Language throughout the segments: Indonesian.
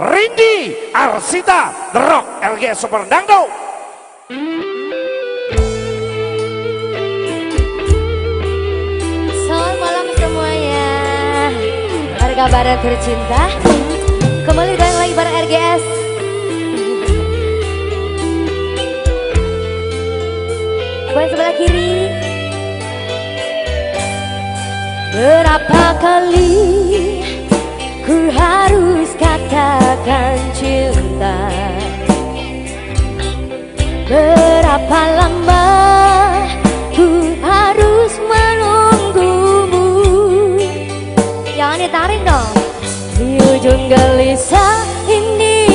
Rindi Arsita The Rock LG Super Dangdo Selamat malam semuanya. Apa kabar tercinta? Kembali dengan lagi bareng RGS Buat sebelah kiri. Berapa kali Ku harus katakan cinta. Berapa lama Ku harus menunggumu? Jangan ditarik dong. Di ujung gelisah ini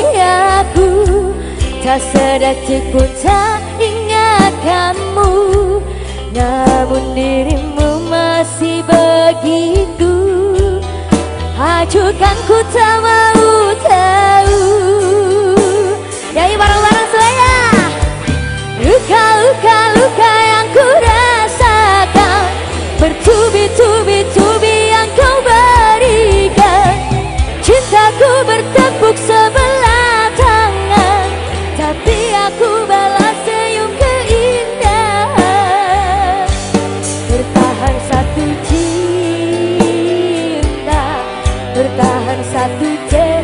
aku Tak sedetik pun tak ingat kamu. Namun dirimu masih begitu Acukan ku tak mau satu C-I-N-T-A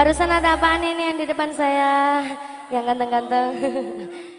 Barusan ada apaan ini yang di depan saya? Yang ganteng-ganteng.